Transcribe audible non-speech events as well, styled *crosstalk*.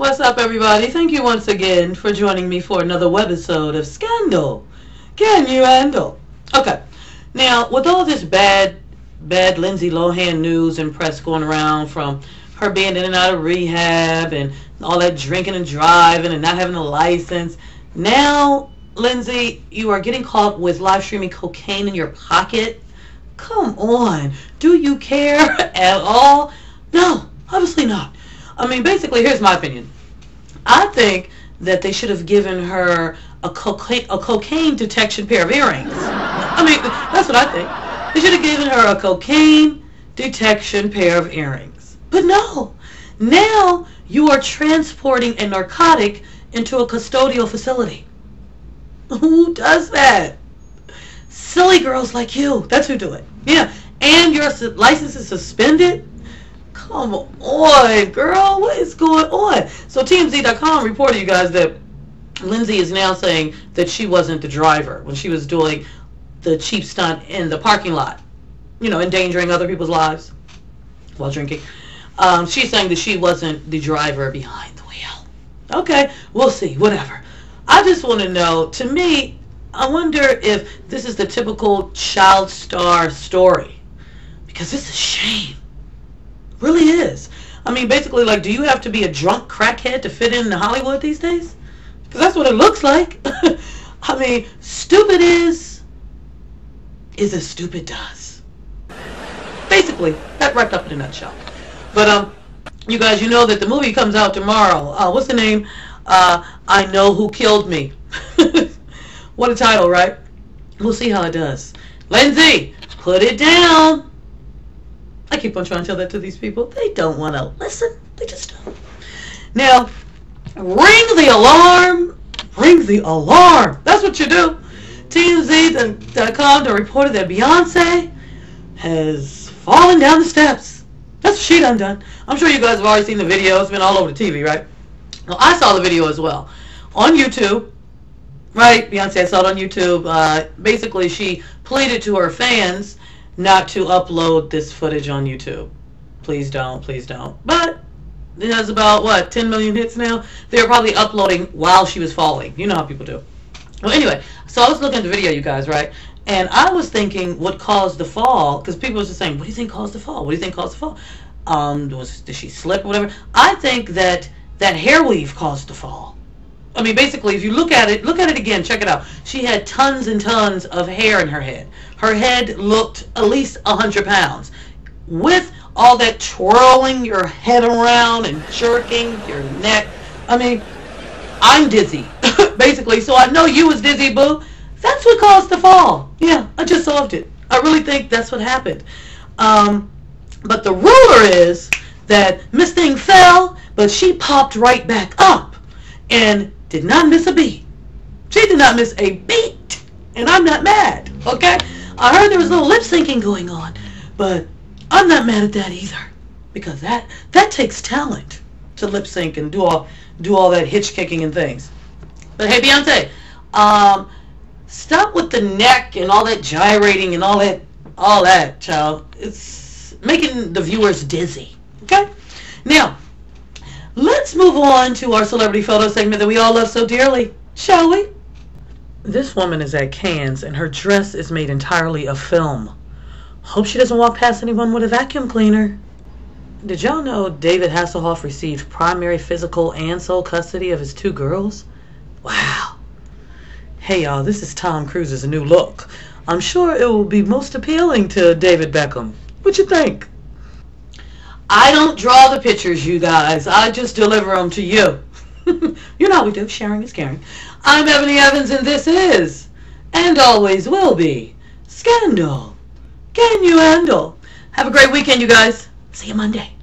What's up, everybody? Thank you once again for joining me for another webisode of Scandal. Can you handle? Okay. Now, with all this bad, bad Lindsay Lohan news and press going around from her being in and out of rehab and all that drinking and driving and not having a license, now, Lindsay, you are getting caught with live streaming cocaine in your pocket. Come on. Do you care *laughs* at all? No, obviously not. I mean, basically, here's my opinion. I think that they should have given her a cocaine, a cocaine detection pair of earrings. I mean, that's what I think. They should have given her a cocaine detection pair of earrings. But no. Now you are transporting a narcotic into a custodial facility. Who does that? Silly girls like you. That's who do it. Yeah. And your license is suspended? Come on, girl. What is going on? So TMZ.com reported you guys that Lindsay is now saying that she wasn't the driver when she was doing the cheap stunt in the parking lot. You know, endangering other people's lives while drinking. Um, she's saying that she wasn't the driver behind the wheel. Okay, we'll see. Whatever. I just want to know, to me, I wonder if this is the typical child star story. Because it's a shame really is. I mean, basically, like, do you have to be a drunk crackhead to fit in Hollywood these days? Because that's what it looks like. *laughs* I mean, stupid is, is as stupid does. Basically, that wrapped up in a nutshell. But, um, you guys, you know that the movie comes out tomorrow. Uh, what's the name? Uh, I Know Who Killed Me. *laughs* what a title, right? We'll see how it does. Lindsay, put it down. I keep on trying to tell that to these people. They don't want to listen. They just don't. Now, ring the alarm. Ring the alarm. That's what you do. TMZ.com reported that Beyonce has fallen down the steps. That's what she done done. I'm sure you guys have already seen the video. It's been all over the TV, right? Well, I saw the video as well. On YouTube, right? Beyonce I saw it on YouTube. Uh, basically, she pleaded to her fans not to upload this footage on YouTube. Please don't, please don't. But it has about, what, 10 million hits now? They were probably uploading while she was falling. You know how people do. Well, anyway, so I was looking at the video, you guys, right? And I was thinking what caused the fall, because people were just saying, what do you think caused the fall? What do you think caused the fall? Um, was, did she slip or whatever? I think that that hair weave caused the fall. I mean, basically, if you look at it, look at it again, check it out. She had tons and tons of hair in her head. Her head looked at least 100 pounds. With all that twirling your head around and jerking your neck, I mean, I'm dizzy, *coughs* basically. So I know you was dizzy, boo. That's what caused the fall. Yeah, I just solved it. I really think that's what happened. Um, but the ruler is that Miss Thing fell, but she popped right back up. And did not miss a beat. She did not miss a beat. And I'm not mad, okay? I heard there was a little lip syncing going on, but I'm not mad at that either. Because that that takes talent to lip sync and do all do all that hitch kicking and things. But hey Beyonce, um, stop with the neck and all that gyrating and all that all that, child. It's making the viewers dizzy. Okay? Now, Let's move on to our celebrity photo segment that we all love so dearly, shall we? This woman is at Cannes and her dress is made entirely of film. Hope she doesn't walk past anyone with a vacuum cleaner. Did y'all know David Hasselhoff received primary physical and sole custody of his two girls? Wow. Hey y'all, this is Tom Cruise's new look. I'm sure it will be most appealing to David Beckham. What you think? I don't draw the pictures, you guys. I just deliver them to you. *laughs* you know we do. Sharing is caring. I'm Ebony Evans, and this is, and always will be, Scandal. Can you handle? Have a great weekend, you guys. See you Monday.